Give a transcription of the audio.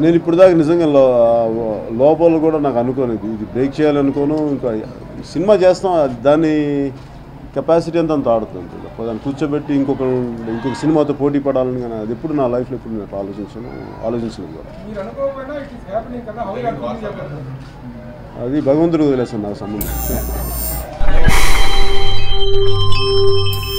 నేను ఇప్పుడు దాకా నిజంగా లో- లోపల కూడా నాకు అనుకోలేదు. ఇది బ్రేక్ చేయాలనుకోను ఇంకా సినిమా చేస్తాం అది దాని కెపాసిటీ అంతా అంత ఆడుతుంది. దాన్ని కూర్చోబెట్టి ఇంకొక ఇంకొక సినిమాతో పోటీ పడాలని కానీ అది ఎప్పుడు నా లైఫ్లో ఎప్పుడు నేను ఆలోచించాను ఆలోచించలేదు కూడా. మీరు అనుకోకపోయినా ఇట్ ఈస్ హ్యాపెనింగ్ Música